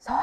So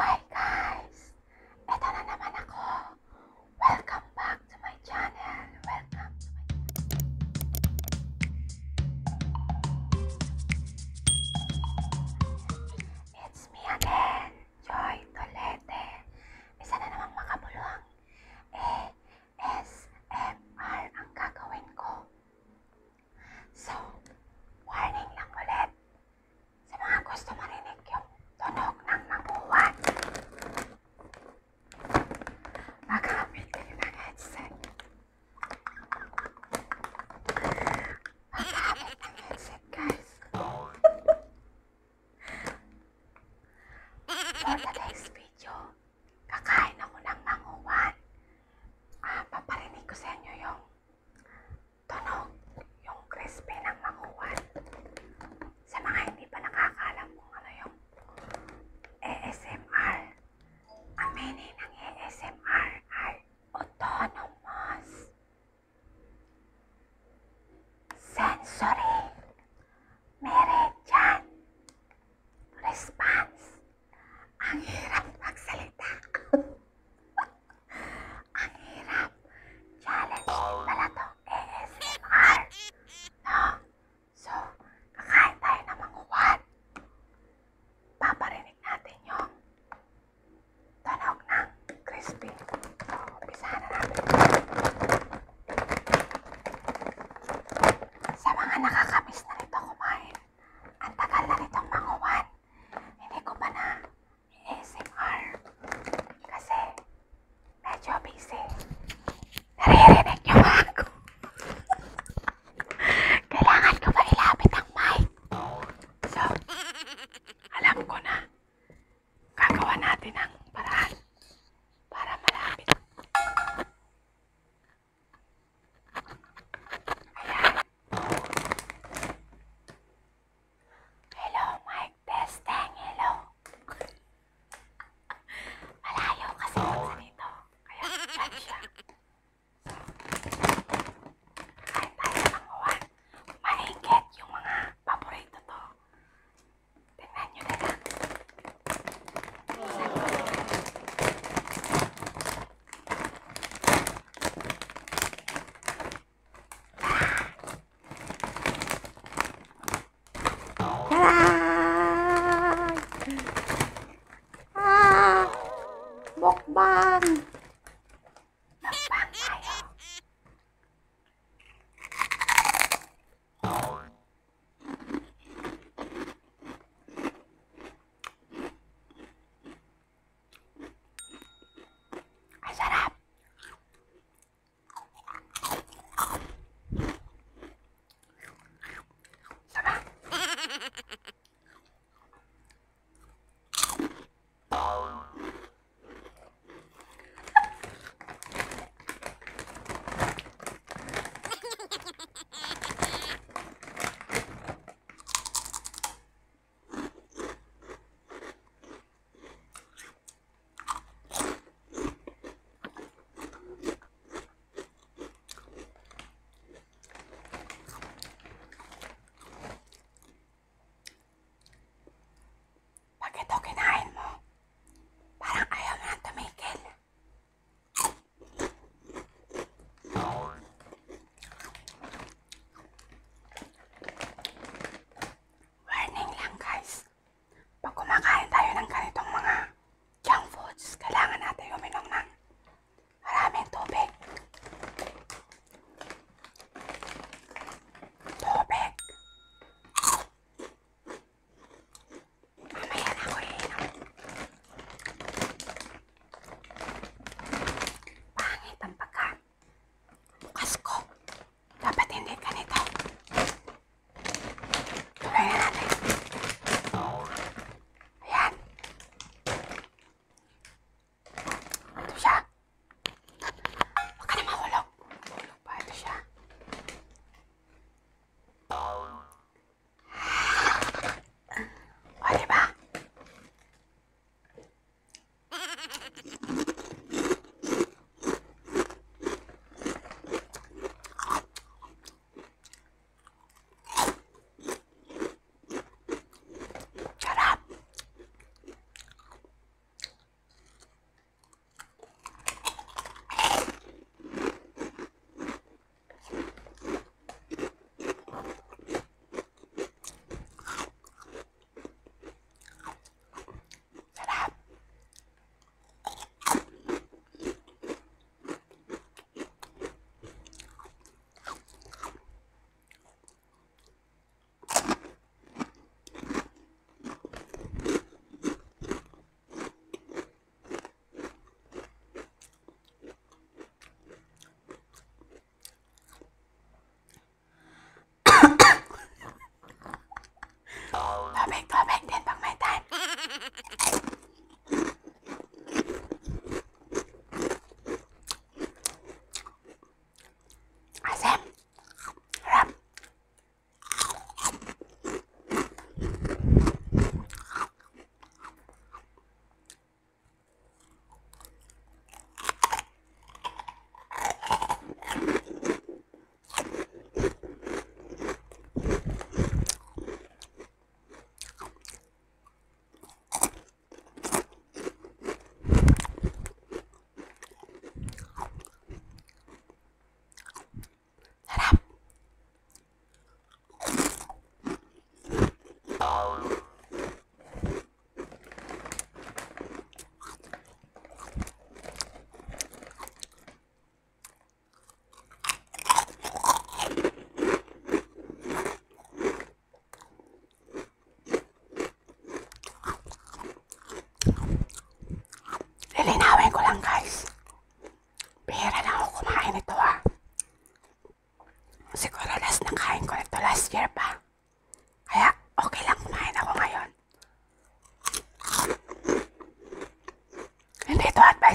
棒。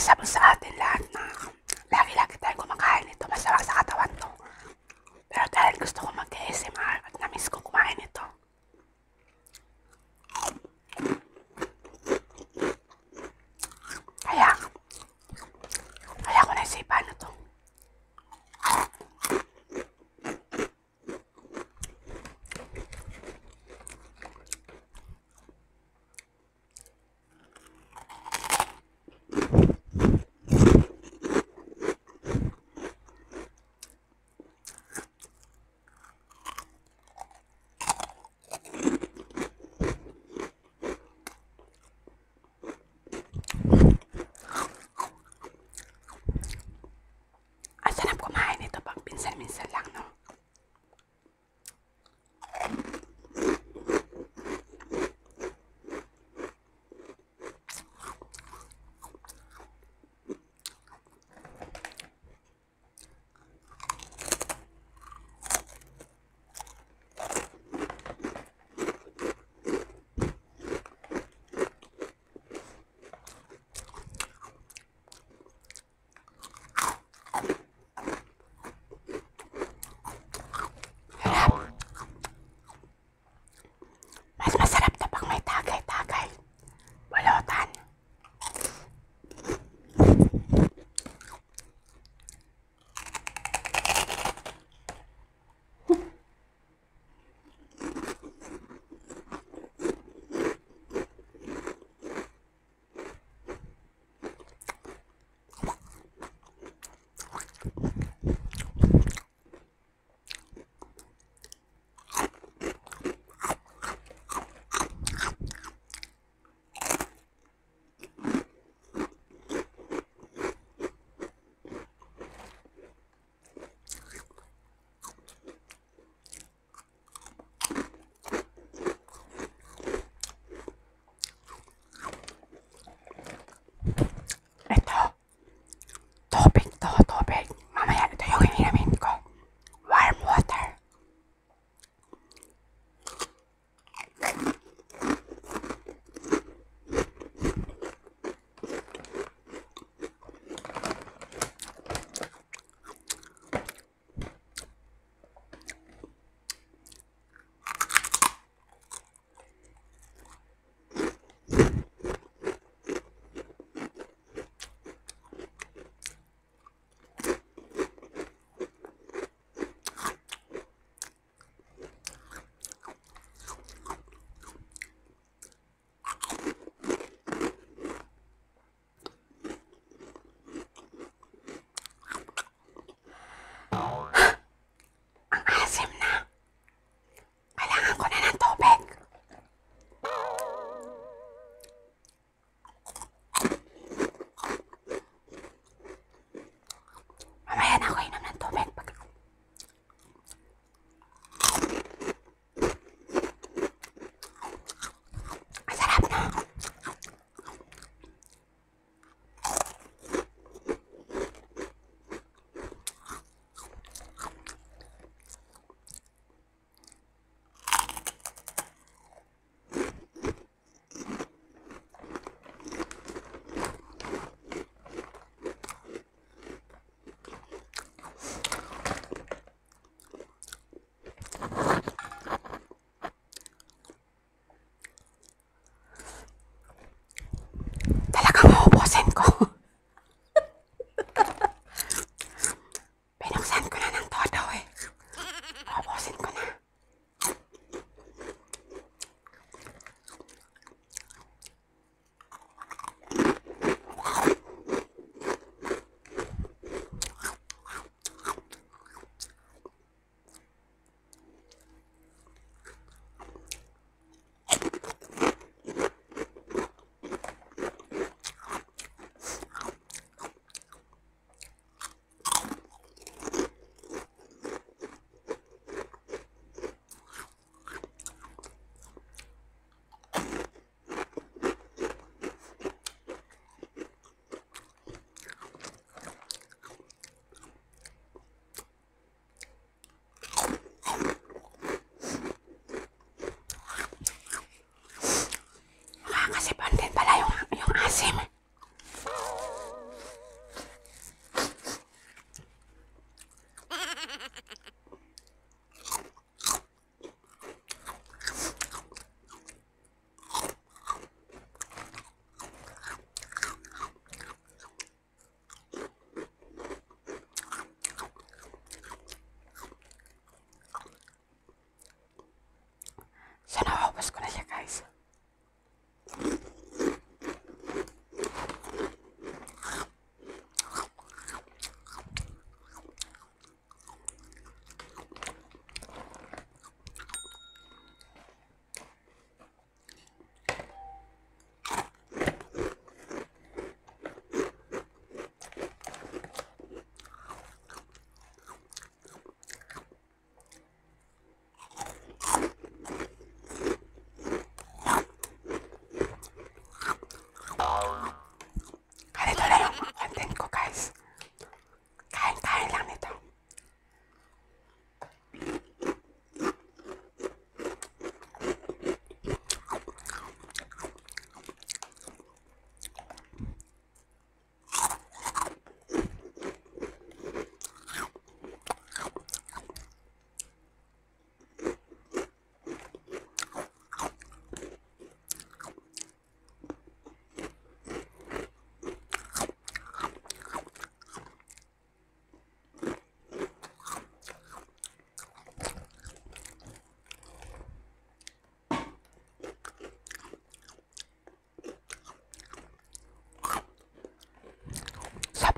Sabon sa atin lahat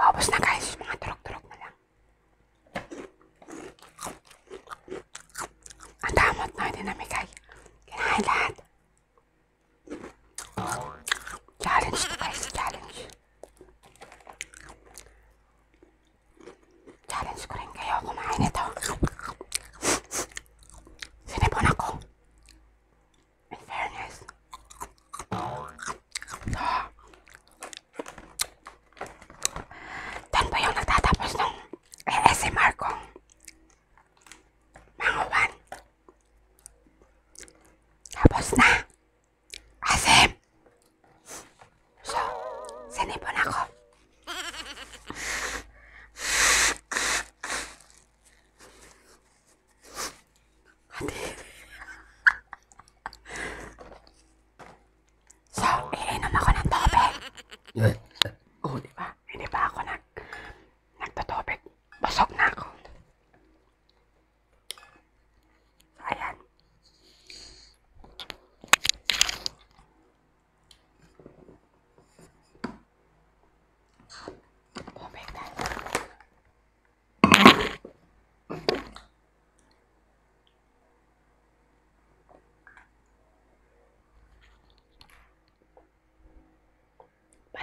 Bobos na caixa. en Hiponajo.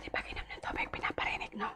Di ba ganun ng tubig pinaparinig, no?